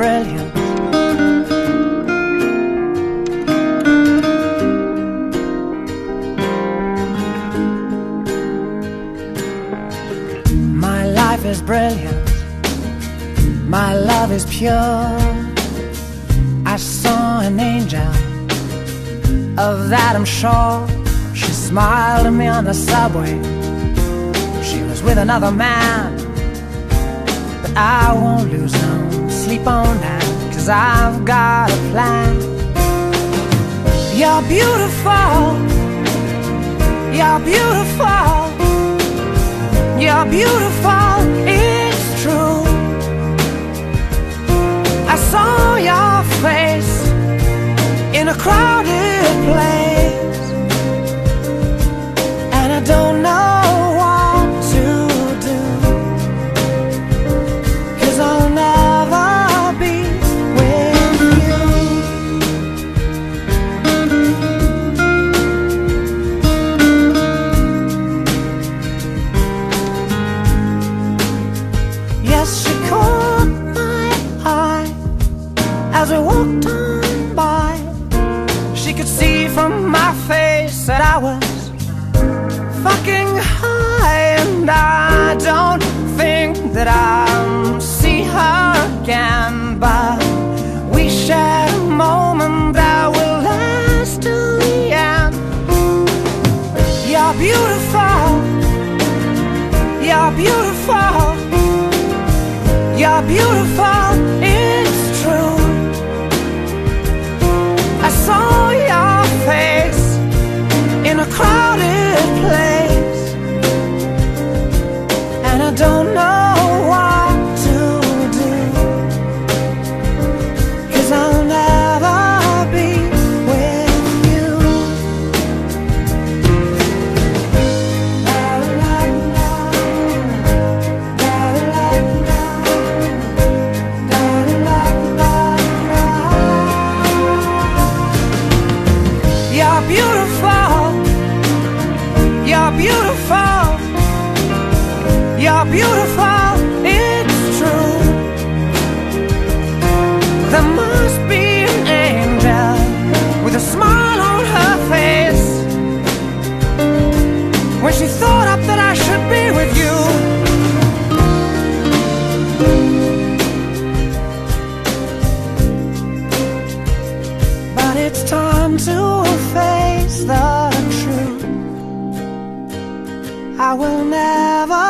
brilliant. My life is brilliant, my love is pure. I saw an angel, of that I'm sure. She smiled at me on the subway, she was with another man. I won't lose no sleep on that. Cause I've got a plan. You're beautiful. You're beautiful. You're beautiful. Beautiful, I will never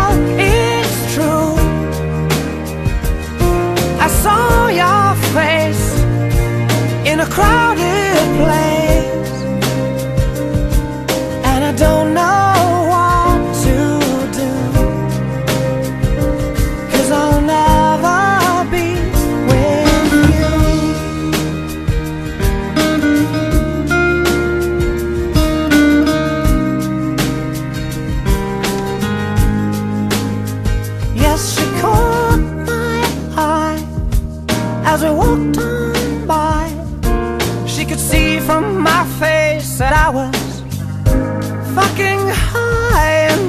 Saw your face in a crowded place.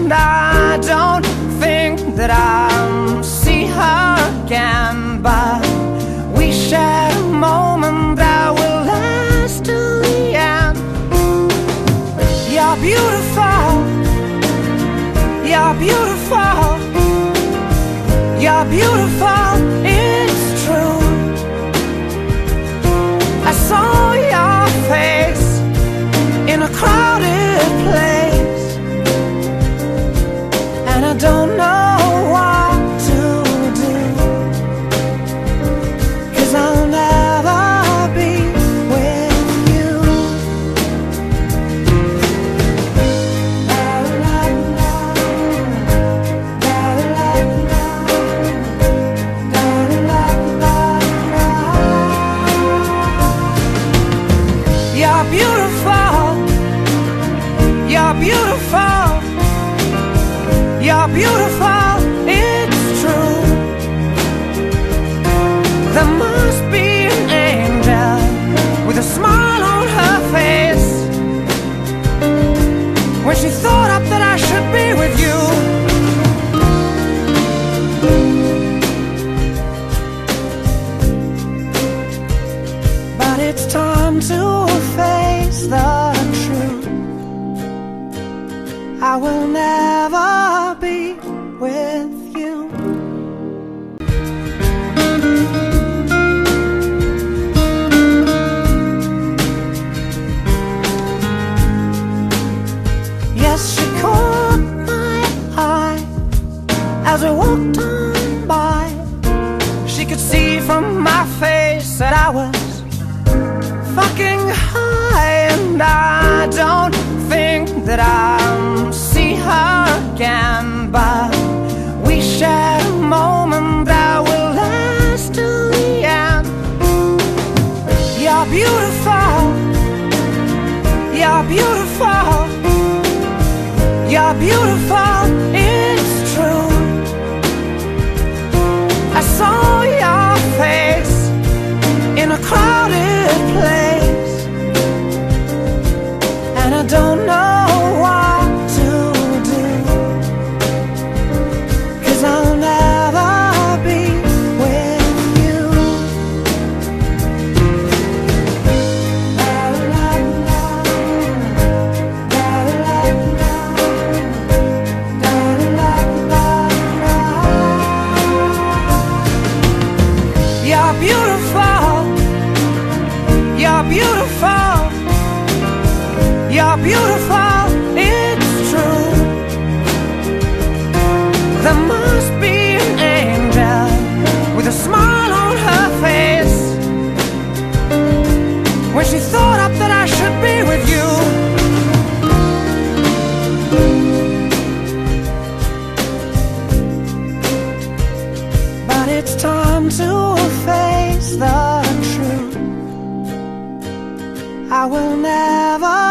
And I don't think that I'll see her again. But we shared a moment that will last till the end. You're beautiful. You're beautiful. You're beautiful. it's time to face the truth. I will never. Fucking high, and I don't think that I'll see her again. But we shared a moment that will last till the end. You're beautiful, you're beautiful, you're beautiful, don't know it's time to face the truth. I will never